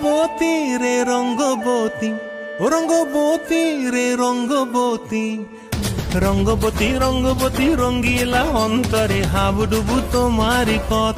রঙ্গবতী রে রঙ্গবতী ও রঙ্গবতী রে রঙ্গবতী। রঙ্গবতী রঙ্গবতী রঙ্গিলা অন্তরে হাবডুবু তোমারি কথা